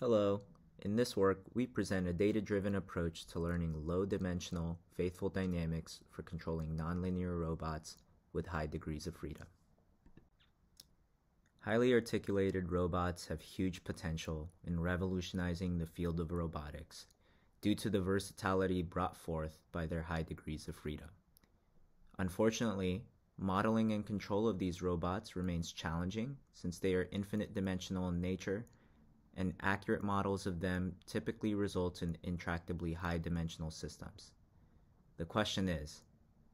Hello. In this work, we present a data-driven approach to learning low-dimensional, faithful dynamics for controlling nonlinear robots with high degrees of freedom. Highly articulated robots have huge potential in revolutionizing the field of robotics due to the versatility brought forth by their high degrees of freedom. Unfortunately, modeling and control of these robots remains challenging since they are infinite dimensional in nature and accurate models of them typically result in intractably high dimensional systems. The question is,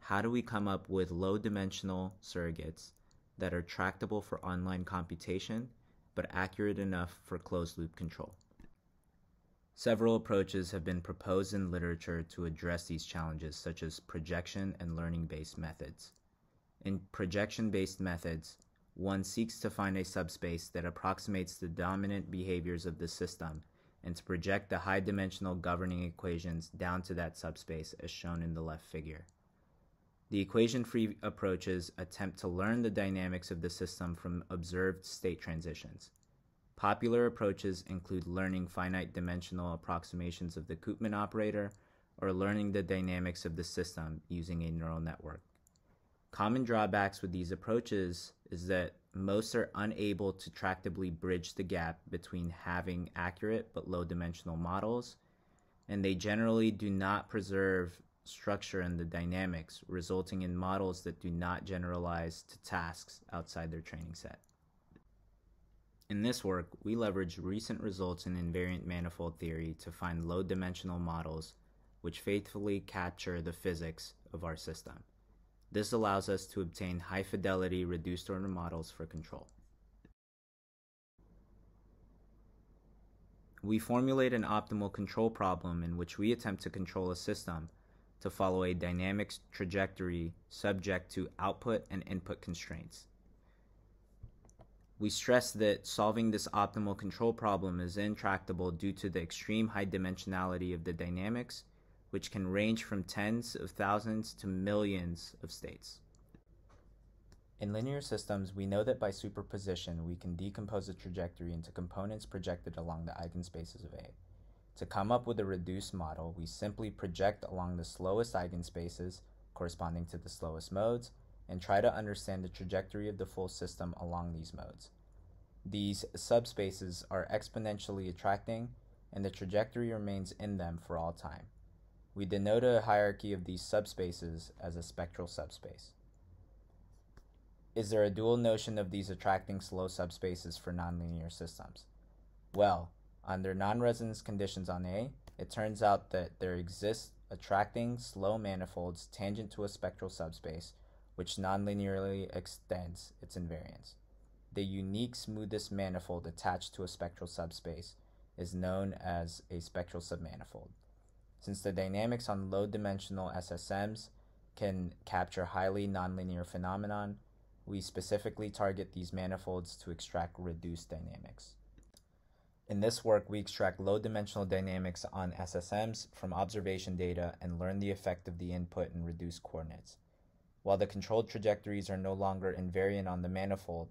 how do we come up with low dimensional surrogates that are tractable for online computation but accurate enough for closed loop control? Several approaches have been proposed in literature to address these challenges, such as projection and learning based methods. In projection based methods, one seeks to find a subspace that approximates the dominant behaviors of the system and to project the high dimensional governing equations down to that subspace as shown in the left figure. The equation free approaches attempt to learn the dynamics of the system from observed state transitions. Popular approaches include learning finite dimensional approximations of the Koopman operator or learning the dynamics of the system using a neural network. Common drawbacks with these approaches is that most are unable to tractably bridge the gap between having accurate but low dimensional models, and they generally do not preserve structure and the dynamics, resulting in models that do not generalize to tasks outside their training set. In this work, we leverage recent results in invariant manifold theory to find low dimensional models which faithfully capture the physics of our system. This allows us to obtain high fidelity reduced order models for control. We formulate an optimal control problem in which we attempt to control a system to follow a dynamic trajectory subject to output and input constraints. We stress that solving this optimal control problem is intractable due to the extreme high dimensionality of the dynamics which can range from tens of thousands to millions of states. In linear systems, we know that by superposition, we can decompose a trajectory into components projected along the eigenspaces of A. To come up with a reduced model, we simply project along the slowest eigenspaces corresponding to the slowest modes and try to understand the trajectory of the full system along these modes. These subspaces are exponentially attracting, and the trajectory remains in them for all time. We denote a hierarchy of these subspaces as a spectral subspace. Is there a dual notion of these attracting slow subspaces for nonlinear systems? Well, under non-resonance conditions on A, it turns out that there exists attracting slow manifolds tangent to a spectral subspace, which nonlinearly extends its invariance. The unique smoothest manifold attached to a spectral subspace is known as a spectral submanifold. Since the dynamics on low dimensional SSMs can capture highly nonlinear phenomenon, we specifically target these manifolds to extract reduced dynamics. In this work, we extract low dimensional dynamics on SSMs from observation data and learn the effect of the input in reduced coordinates. While the controlled trajectories are no longer invariant on the manifold,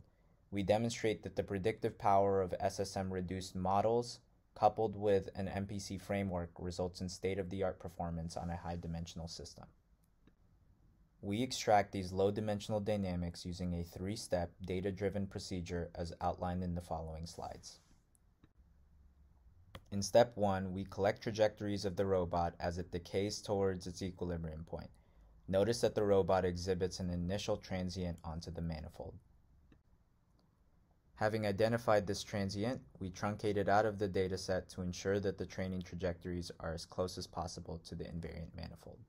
we demonstrate that the predictive power of SSM reduced models coupled with an MPC framework results in state-of-the-art performance on a high-dimensional system. We extract these low-dimensional dynamics using a three-step data-driven procedure as outlined in the following slides. In step 1, we collect trajectories of the robot as it decays towards its equilibrium point. Notice that the robot exhibits an initial transient onto the manifold. Having identified this transient, we truncate it out of the dataset to ensure that the training trajectories are as close as possible to the invariant manifold.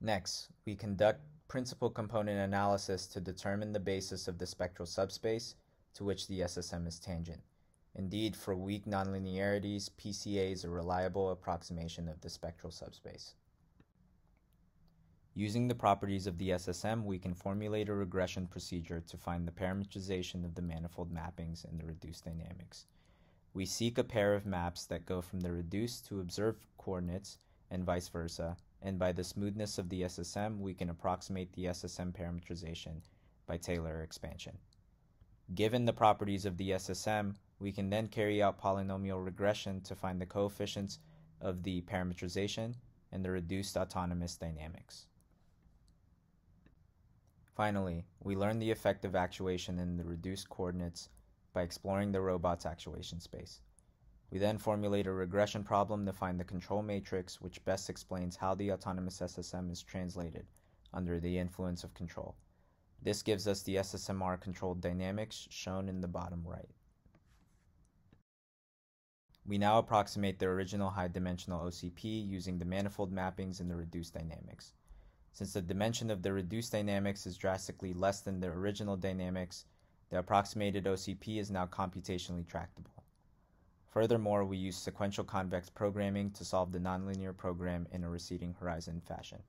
Next, we conduct principal component analysis to determine the basis of the spectral subspace to which the SSM is tangent. Indeed, for weak nonlinearities, PCA is a reliable approximation of the spectral subspace. Using the properties of the SSM, we can formulate a regression procedure to find the parametrization of the manifold mappings in the reduced dynamics. We seek a pair of maps that go from the reduced to observed coordinates and vice versa, and by the smoothness of the SSM, we can approximate the SSM parametrization by Taylor expansion. Given the properties of the SSM, we can then carry out polynomial regression to find the coefficients of the parametrization and the reduced autonomous dynamics. Finally, we learn the effect of actuation in the reduced coordinates by exploring the robot's actuation space. We then formulate a regression problem to find the control matrix which best explains how the autonomous SSM is translated under the influence of control. This gives us the SSMR controlled dynamics shown in the bottom right. We now approximate the original high dimensional OCP using the manifold mappings in the reduced dynamics. Since the dimension of the reduced dynamics is drastically less than the original dynamics, the approximated OCP is now computationally tractable. Furthermore, we use sequential convex programming to solve the nonlinear program in a receding horizon fashion.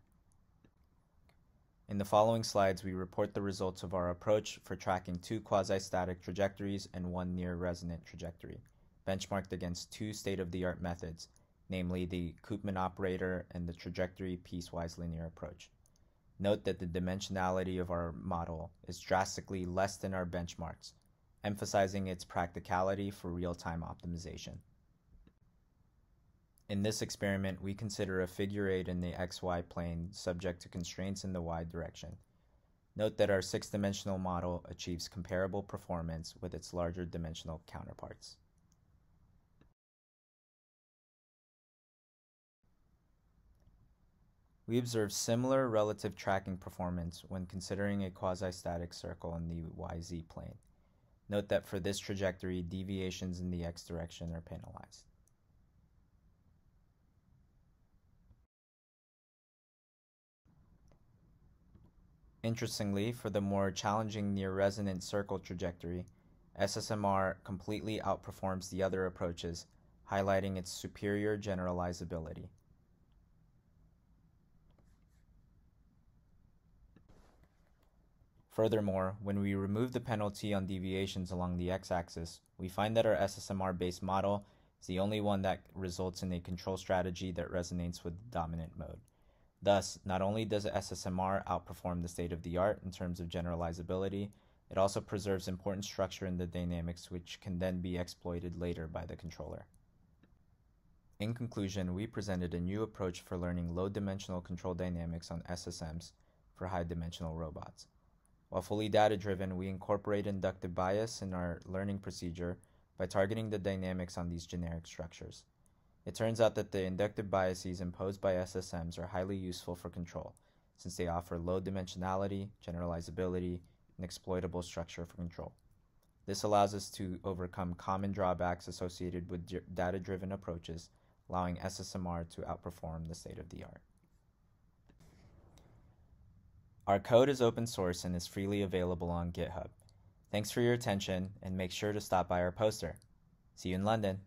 In the following slides, we report the results of our approach for tracking two quasi-static trajectories and one near-resonant trajectory, benchmarked against two state-of-the-art methods, namely the Koopman operator and the trajectory piecewise linear approach. Note that the dimensionality of our model is drastically less than our benchmarks, emphasizing its practicality for real-time optimization. In this experiment, we consider a figure 8 in the xy plane subject to constraints in the y direction. Note that our six-dimensional model achieves comparable performance with its larger dimensional counterparts. We observe similar relative tracking performance when considering a quasi-static circle in the yz plane. Note that for this trajectory, deviations in the x direction are penalized. Interestingly, for the more challenging near resonant circle trajectory, SSMR completely outperforms the other approaches, highlighting its superior generalizability. Furthermore, when we remove the penalty on deviations along the x-axis, we find that our SSMR-based model is the only one that results in a control strategy that resonates with the dominant mode. Thus, not only does SSMR outperform the state of the art in terms of generalizability, it also preserves important structure in the dynamics which can then be exploited later by the controller. In conclusion, we presented a new approach for learning low-dimensional control dynamics on SSMs for high-dimensional robots. While fully data driven, we incorporate inductive bias in our learning procedure by targeting the dynamics on these generic structures. It turns out that the inductive biases imposed by SSMs are highly useful for control, since they offer low dimensionality, generalizability, and exploitable structure for control. This allows us to overcome common drawbacks associated with data driven approaches, allowing SSMR to outperform the state of the art. Our code is open source and is freely available on GitHub. Thanks for your attention and make sure to stop by our poster. See you in London.